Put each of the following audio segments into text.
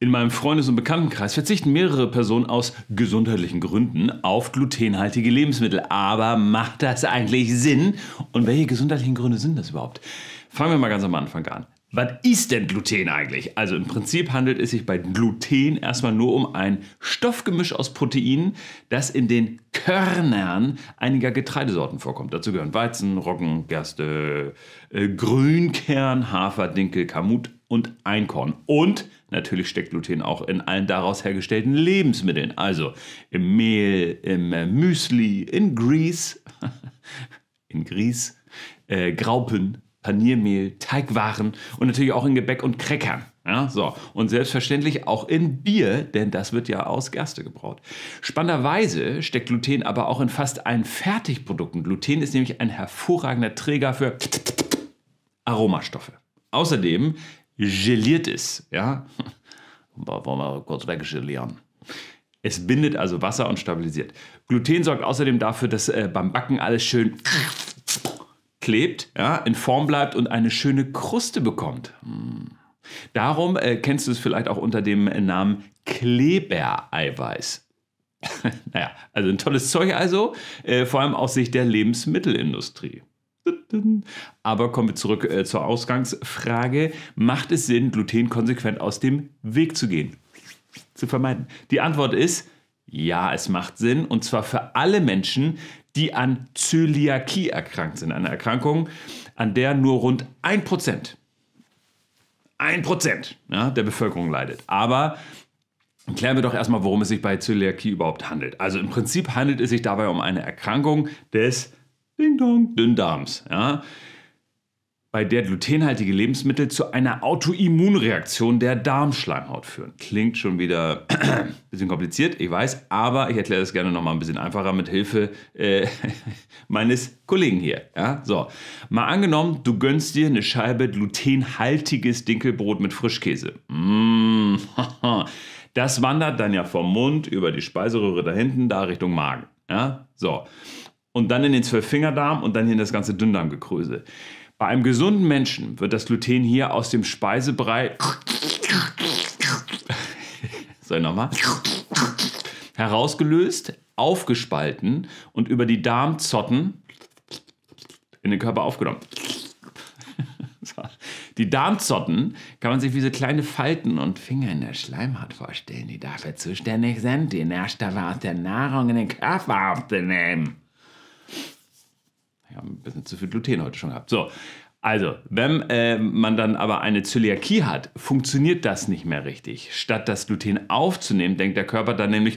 In meinem Freundes- und Bekanntenkreis verzichten mehrere Personen aus gesundheitlichen Gründen auf glutenhaltige Lebensmittel. Aber macht das eigentlich Sinn? Und welche gesundheitlichen Gründe sind das überhaupt? Fangen wir mal ganz am Anfang an. Was ist denn Gluten eigentlich? Also im Prinzip handelt es sich bei Gluten erstmal nur um ein Stoffgemisch aus Proteinen, das in den Körnern einiger Getreidesorten vorkommt. Dazu gehören Weizen, Roggen, Gerste, äh, Grünkern, Hafer, Dinkel, Kamut und Einkorn. Und natürlich steckt Gluten auch in allen daraus hergestellten Lebensmitteln. Also im Mehl, im äh, Müsli, in Grieß, in Grieß, äh, Graupen, Paniermehl, Teigwaren und natürlich auch in Gebäck und Crackern. Ja, so. Und selbstverständlich auch in Bier, denn das wird ja aus Gerste gebraut. Spannenderweise steckt Gluten aber auch in fast allen Fertigprodukten. Gluten ist nämlich ein hervorragender Träger für Aromastoffe. Außerdem geliert es. Ja? Wollen wir kurz weggelieren. Es bindet also Wasser und stabilisiert. Gluten sorgt außerdem dafür, dass äh, beim Backen alles schön klebt, ja, in Form bleibt und eine schöne Kruste bekommt. Hm. Darum äh, kennst du es vielleicht auch unter dem Namen Klebereiweiß. naja, also ein tolles Zeug also, äh, vor allem aus Sicht der Lebensmittelindustrie. Aber kommen wir zurück äh, zur Ausgangsfrage. Macht es Sinn, Gluten konsequent aus dem Weg zu gehen? Zu vermeiden? Die Antwort ist, ja, es macht Sinn. Und zwar für alle Menschen, die an Zöliakie erkrankt sind. Eine Erkrankung, an der nur rund 1%, 1% ja, der Bevölkerung leidet. Aber klären wir doch erstmal, worum es sich bei Zöliakie überhaupt handelt. Also im Prinzip handelt es sich dabei um eine Erkrankung des Ding-Dong-Dünndarms. Ja bei der glutenhaltige Lebensmittel zu einer Autoimmunreaktion der Darmschleimhaut führen. Klingt schon wieder ein bisschen kompliziert, ich weiß, aber ich erkläre das gerne nochmal ein bisschen einfacher mit Hilfe äh, meines Kollegen hier. Ja? So, mal angenommen, du gönnst dir eine Scheibe glutenhaltiges Dinkelbrot mit Frischkäse. Mmh, das wandert dann ja vom Mund über die Speiseröhre da hinten, da Richtung Magen. Ja? So. Und dann in den Zwölffingerdarm und dann hier in das ganze Dünndarmgekröse. Bei einem gesunden Menschen wird das Gluten hier aus dem Speisebrei. Soll ich nochmal? Herausgelöst, aufgespalten und über die Darmzotten in den Körper aufgenommen. Die Darmzotten kann man sich wie so kleine Falten und Finger in der Schleimhaut vorstellen, die dafür zuständig sind, die Nährstoffe aus der Nahrung in den Körper aufzunehmen. Ich habe ein bisschen zu viel Gluten heute schon gehabt. So, also, wenn äh, man dann aber eine Zöliakie hat, funktioniert das nicht mehr richtig. Statt das Gluten aufzunehmen, denkt der Körper dann nämlich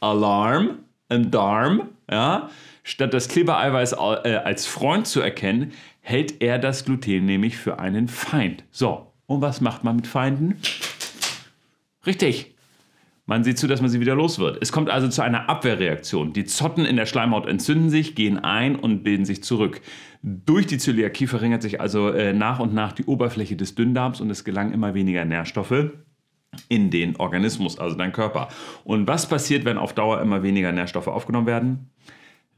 Alarm im Darm. Ja? Statt das Klebereiweiß äh, als Freund zu erkennen, hält er das Gluten nämlich für einen Feind. So, und was macht man mit Feinden? Richtig, man sieht zu, dass man sie wieder los wird. Es kommt also zu einer Abwehrreaktion. Die Zotten in der Schleimhaut entzünden sich, gehen ein und bilden sich zurück. Durch die Zöliakie verringert sich also äh, nach und nach die Oberfläche des Dünndarms und es gelangen immer weniger Nährstoffe in den Organismus, also dein Körper. Und was passiert, wenn auf Dauer immer weniger Nährstoffe aufgenommen werden?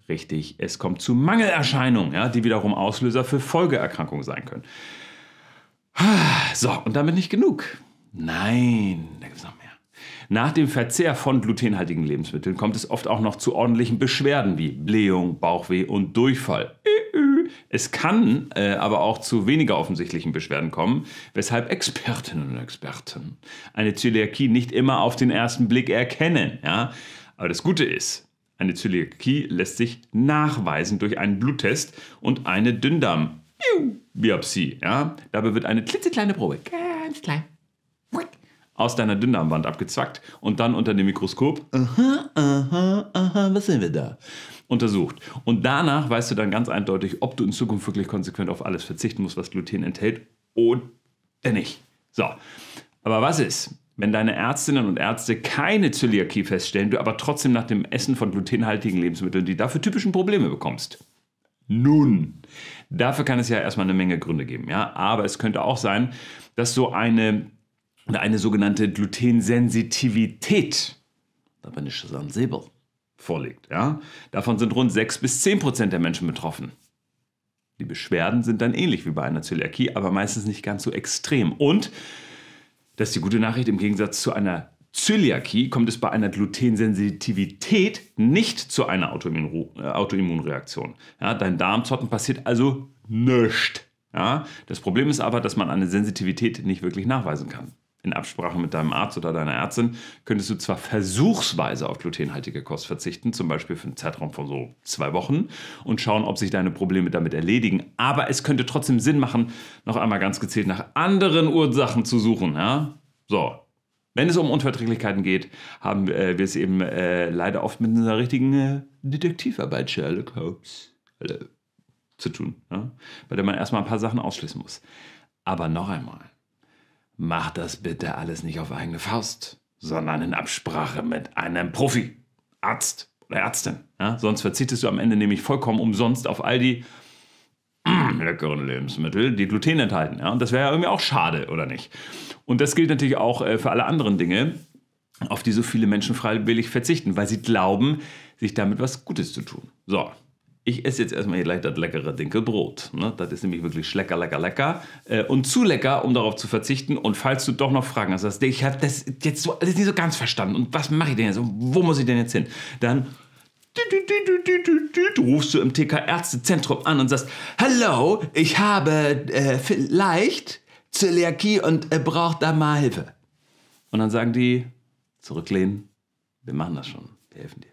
Richtig, es kommt zu Mangelerscheinungen, ja, die wiederum Auslöser für Folgeerkrankungen sein können. So, und damit nicht genug. Nein, da gibt es noch mehr. Nach dem Verzehr von glutenhaltigen Lebensmitteln kommt es oft auch noch zu ordentlichen Beschwerden wie Blähung, Bauchweh und Durchfall. Es kann äh, aber auch zu weniger offensichtlichen Beschwerden kommen, weshalb Expertinnen und Experten eine Zöliakie nicht immer auf den ersten Blick erkennen. Ja? Aber das Gute ist, eine Zöliakie lässt sich nachweisen durch einen Bluttest und eine Dünndarm-Biopsie. Ja? Dabei wird eine klitzekleine Probe, ganz klein, aus deiner Dünndarmwand abgezwackt und dann unter dem Mikroskop, aha, aha, aha, was sehen wir da? Untersucht. Und danach weißt du dann ganz eindeutig, ob du in Zukunft wirklich konsequent auf alles verzichten musst, was Gluten enthält oder nicht. So, aber was ist, wenn deine Ärztinnen und Ärzte keine Zöliakie feststellen, du aber trotzdem nach dem Essen von glutenhaltigen Lebensmitteln die dafür typischen Probleme bekommst? Nun, dafür kann es ja erstmal eine Menge Gründe geben, ja, aber es könnte auch sein, dass so eine eine sogenannte Glutensensitivität, da bin ich sensibel, vorliegt. Ja? Davon sind rund 6 bis 10 Prozent der Menschen betroffen. Die Beschwerden sind dann ähnlich wie bei einer Zöliakie, aber meistens nicht ganz so extrem. Und Das ist die gute Nachricht. Im Gegensatz zu einer Zöliakie kommt es bei einer Glutensensitivität nicht zu einer äh, Autoimmunreaktion. Ja, dein Darmzotten passiert also nichts. Ja, das Problem ist aber, dass man eine Sensitivität nicht wirklich nachweisen kann. In Absprache mit deinem Arzt oder deiner Ärztin könntest du zwar versuchsweise auf glutenhaltige Kost verzichten, zum Beispiel für einen Zeitraum von so zwei Wochen, und schauen, ob sich deine Probleme damit erledigen. Aber es könnte trotzdem Sinn machen, noch einmal ganz gezielt nach anderen Ursachen zu suchen. Ja? So, wenn es um Unverträglichkeiten geht, haben äh, wir es eben äh, leider oft mit einer richtigen äh, Detektivarbeit Sherlock Holmes äh, zu tun, ja? bei der man erstmal ein paar Sachen ausschließen muss. Aber noch einmal, mach das bitte alles nicht auf eigene Faust, sondern in Absprache mit einem Profi, Arzt oder Ärztin. Ja? Sonst verzichtest du am Ende nämlich vollkommen umsonst auf all die leckeren Lebensmittel, die Gluten enthalten. Ja? Und das wäre ja irgendwie auch schade, oder nicht? Und das gilt natürlich auch äh, für alle anderen Dinge, auf die so viele Menschen freiwillig verzichten, weil sie glauben, sich damit was Gutes zu tun. So, ich esse jetzt erstmal hier gleich das leckere Dinkelbrot. Ne? Das ist nämlich wirklich lecker, lecker, lecker. Äh, und zu lecker, um darauf zu verzichten. Und falls du doch noch Fragen hast, sagst, ich habe das jetzt so alles nicht so ganz verstanden. Und was mache ich denn jetzt? wo muss ich denn jetzt hin? Dann rufst du im TK Ärztezentrum an und sagst, Hallo, ich habe äh, vielleicht Zöliakie und äh, braucht da mal Hilfe. Und dann sagen die, zurücklehnen, wir machen das schon, wir helfen dir.